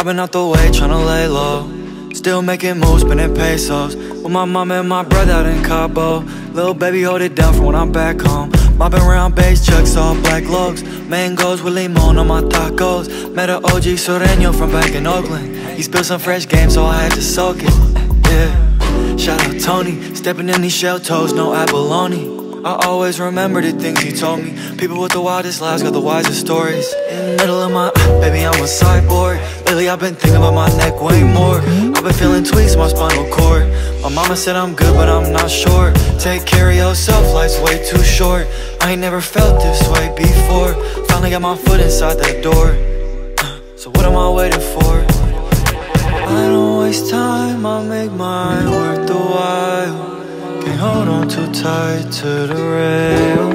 I've been out the way trying to lay low. Still making moves, spending pesos. With my mom and my brother out in Cabo. Little baby hold it down for when I'm back home. Mopping round bass chucks, all black lugs Mangoes with limon on my tacos. Met a OG Sureño from back in Oakland. He spilled some fresh game so I had to soak it, yeah. Shout out Tony, stepping in these shell toes, no abalone. I always remember the things he told me. People with the wildest lives got the wisest stories. In the middle of my, baby I'm a cyborg. Lately I've been thinking about my neck way more. I've been feeling tweaks my spinal cord. My mama said I'm good but I'm not sure. Take care of yourself, life's way too short. I ain't never felt this way before. Finally got my foot inside that door. Uh, so what am I waiting for? Tight to the rail.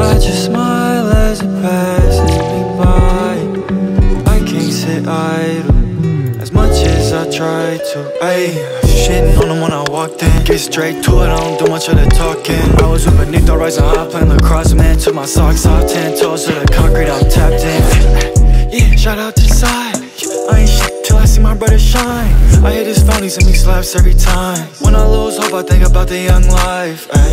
I just smile as it passes me by. I can't sit idle. As much as I try to Ayy, shitting on them when I walked in. Get straight to it, I don't do much of the talking. I was up beneath the rising high playing lacrosse Man, took my socks off, ten toes to the concrete, I'm tapped in. Yeah, shout out to the shine. I hit his phonies and me slaps every time. When I lose hope, I think about the young life ay.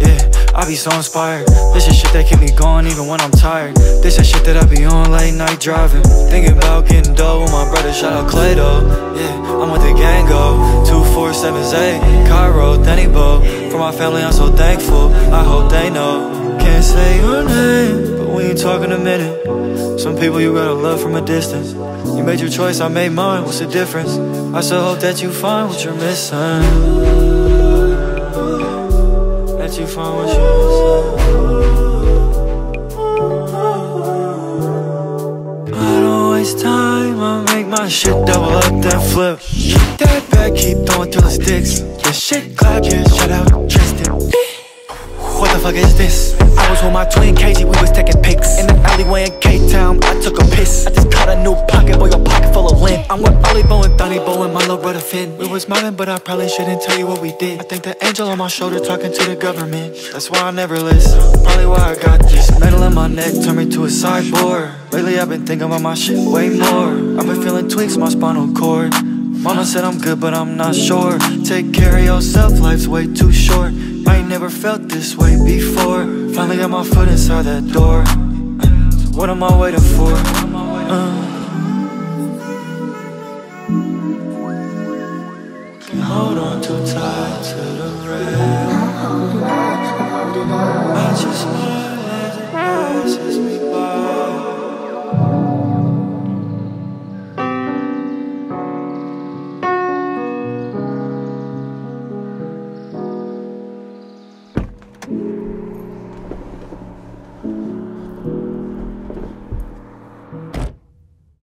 Yeah, I be so inspired. This is shit that keep me going even when I'm tired. This is shit that I be on late night driving. Thinking about getting dough with my brother, shout out Clay though, Yeah, I'm with the gang go. 2478, Kyro, Danny Bo For my family I'm so thankful, I hope they know. Can't say your name, but we ain't talking a minute Some people you gotta love from a distance. You made your choice, I made mine, what's the difference? I still hope that you find what you're missing. That you find what you're missing. I don't waste time, I make my shit double up then flip. That back, keep throwing through the sticks. Yeah, shit clap, yeah, shout out Tristan. What the fuck is this? I was with my twin KG, we was taking pics. In the alleyway in K-Town, I took a piss. I just caught a new pocket, boy, your pocket full of lint. I'm with Ollie Bo and Donnie Bo and my little brother Finn. We was mobbing, but I probably shouldn't tell you what we did. I think the angel on my shoulder talking to the government. That's why I never listen, probably why I got this Metal in my neck turned me to a cyborg. Lately I've been thinking about my shit way more. I've been feeling tweaks in my spinal cord. Mama said I'm good, but I'm not sure. Take care of yourself, life's way too short I ain't never felt this way before Finally got my foot inside that door What am I waiting for? Uh. Hold on too tight to the rail I just want